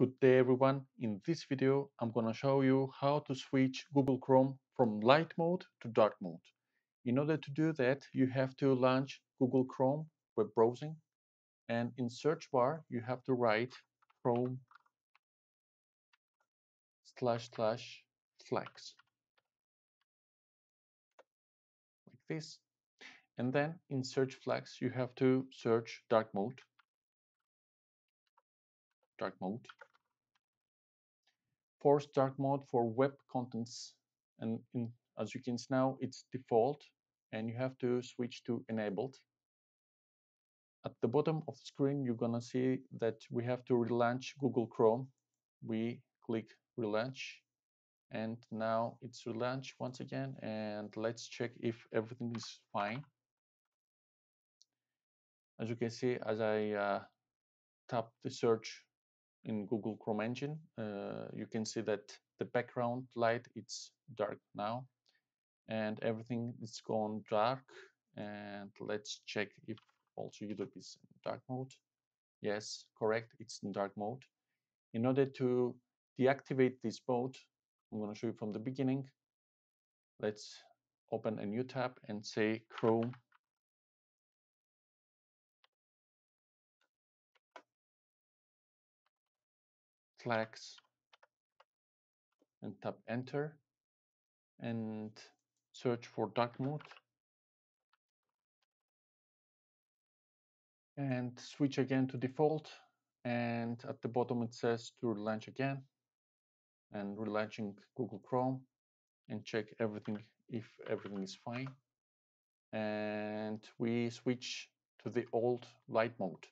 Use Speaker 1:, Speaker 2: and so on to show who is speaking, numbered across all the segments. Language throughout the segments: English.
Speaker 1: Good day everyone. In this video, I'm going to show you how to switch Google Chrome from light mode to dark mode. In order to do that, you have to launch Google Chrome web browsing and in search bar, you have to write Chrome slash slash flags like this. And then in search flags, you have to search dark mode dark mode force dark mode for web contents. And in, as you can see now it's default and you have to switch to enabled. At the bottom of the screen you're gonna see that we have to relaunch Google Chrome. We click relaunch and now it's relaunched once again and let's check if everything is fine. As you can see as I uh, tap the search in Google Chrome engine, uh, you can see that the background light it's dark now and everything is gone dark and let's check if also YouTube is in dark mode. Yes, correct, it's in dark mode. In order to deactivate this mode, I'm going to show you from the beginning. Let's open a new tab and say Chrome flags and tap enter and search for dark mode. And switch again to default and at the bottom it says to relaunch again and relaunching Google Chrome and check everything if everything is fine. And we switch to the old light mode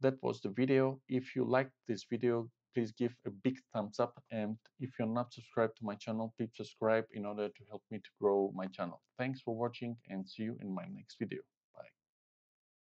Speaker 1: that was the video. If you liked this video, please give a big thumbs up. And if you're not subscribed to my channel, please subscribe in order to help me to grow my channel. Thanks for watching and see you in my next video.